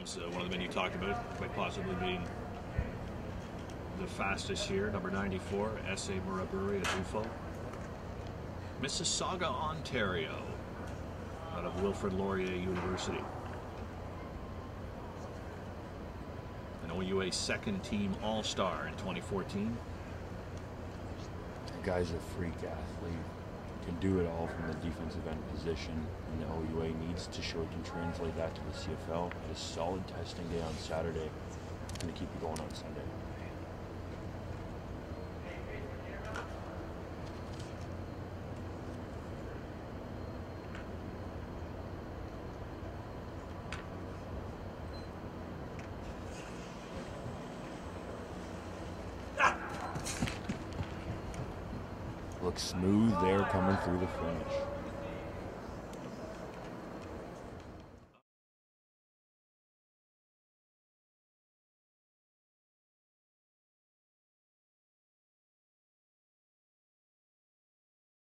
Adams, uh, one of the men you talked about, quite possibly being the fastest here, number 94, Ese Mrabure Ajufo. Mississauga, Ontario, out of Wilfrid Laurier University. An OUA second team All Star in 2014. The guy's a freak athlete. Can do it all from the defensive end position, and the OUA needs to show it can translate that to the CFL. Had a solid testing day on Saturday, and to keep it going on Sunday. Looks smooth there coming through the finish.